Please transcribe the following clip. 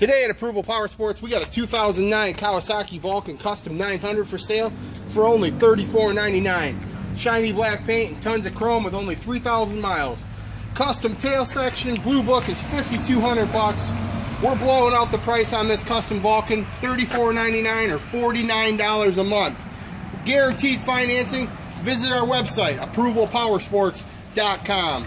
Today at Approval Power Sports, we got a 2009 Kawasaki Vulcan Custom 900 for sale for only $34.99. Shiny black paint and tons of chrome with only 3,000 miles. Custom tail section, blue book is 5,200 bucks. We're blowing out the price on this custom Vulcan, $34.99 or $49 a month. Guaranteed financing. Visit our website, approvalpowersports.com.